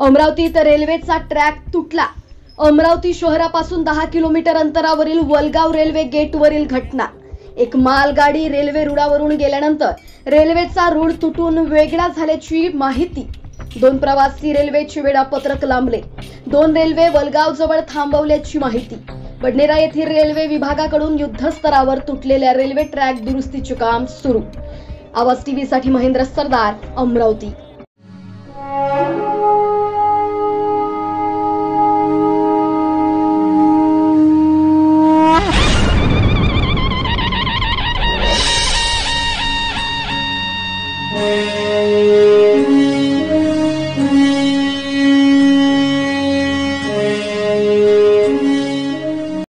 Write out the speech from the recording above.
अमरावतीत रेल्वेचा ट्रॅक तुटला. अमरावती शहरापासून दहा किलोमीटर अंतरावरील वलगाव रेल्वे गेटवरील घटना. एक मालगाडी रेल्वे रुळावरून गेल्यानंतर रेल्वेचा रूळ तुटून वेगळा झाल्याची माहिती. दोन प्रवासी रेल्वेचे वेळापत्रक लांबले. दोन रेल्वे वलगाव जवळ थांबवल्याची माहिती. बडनेरा येथील रेल्वे विभागाकडून युद्धस्तरावर तुटलेल्या रेल्वे ट्रॅक दुरुस्तीचे काम सुरू. आवाज टीव्ही साठी महेंद्र सरदार अमरावती.